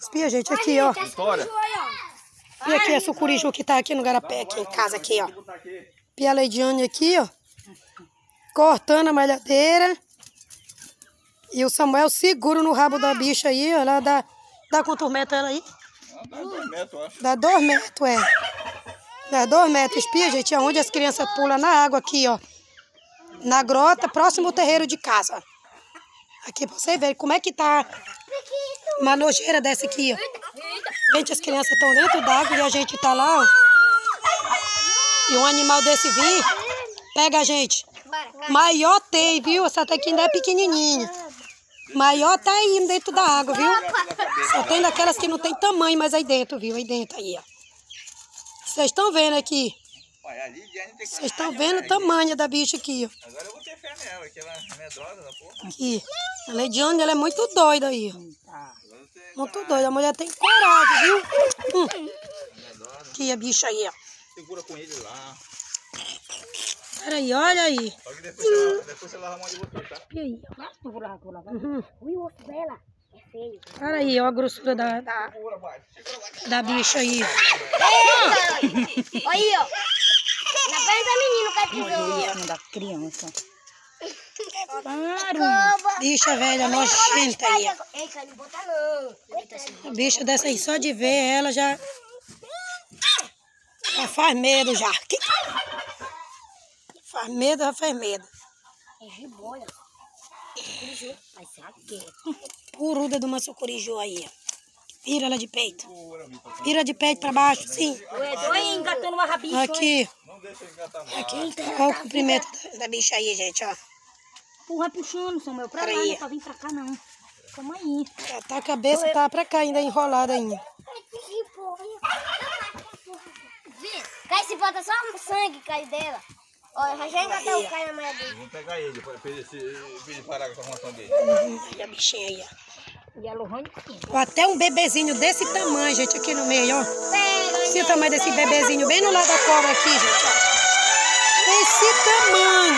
Espia, gente, aqui, ó. E aqui a sucuriju que tá aqui no garapé, aqui em casa, aqui, ó. Pia Leidiane aqui, ó. Cortando a malhadeira. E o Samuel seguro no rabo da bicha aí, ó. Ela dá, dá quantos metros ela aí? Dá dois metros, acho. Dá dois metros, é. Dá dois metros. Espia, gente, aonde as crianças pulam na água aqui, ó. Na grota, próximo ao terreiro de casa. Aqui pra você ver como é que tá uma nojeira dessa aqui, ó. Gente, as crianças estão dentro d'água e a gente tá lá, ó. E um animal desse vir, pega a gente. Maior tem, viu? Essa daqui ainda é pequenininha. Maior tá aí dentro da água, viu? Só tem daquelas que não tem tamanho, mas aí dentro, viu? Aí dentro, aí, ó. Vocês estão vendo aqui. Olha, a Lidiane tem Vocês estão vendo o tamanho da bicha aqui, ó. Agora eu vou ter fé nela, que ela é medrosa da porra. Aqui. A Leidiane, ela é muito doida aí, ó. Muito doida. A mulher tem coragem, viu? Hum. Aqui a bicha aí, ó. segura com ele lá. Peraí, olha aí. Só que depois você, lava- depois você lava a mão de você, tá? E aí, ó. Eu vou lavar, vou lavar. Uhum. O osso dela é feio. Olha aí, ó a grossura da, da, da bicha aí. Olha aí, ó. Na perna da menina, o cachorro. Da criança. Bicha velha, nojenta aí, tá assim. A bicha dessa aí, só de ver ela já... Já faz medo já. Que- Faz medo, já faz medo. É rebolha. Curiju. Mas sabe quê? Puruda de uma sucuriju aí, ó. Vira ela de peito. Vira de peito pra baixo, sim. Aqui. Deixa engatar mais. Aqui. Olha o comprimento da, da bicha aí, gente, ó. Vai puxando, Samuel, pra lá, Peraí. não é pra vir pra cá, não. Calma aí. Já tá a cabeça, tá pra cá ainda, enrolada ainda. Cai se bota só o sangue, cai dela. Olha, já engatou o cai na manhã dele. Vou pegar ele, pra ele, parar com essa maçã dele. Olha a bichinha aí, ó. E a Lohane Ó, Até um bebezinho desse tamanho, gente, aqui no meio, ó. É o tamanho desse bebezinho, bem no lado da cobra aqui, gente, ó. Esse tamanho.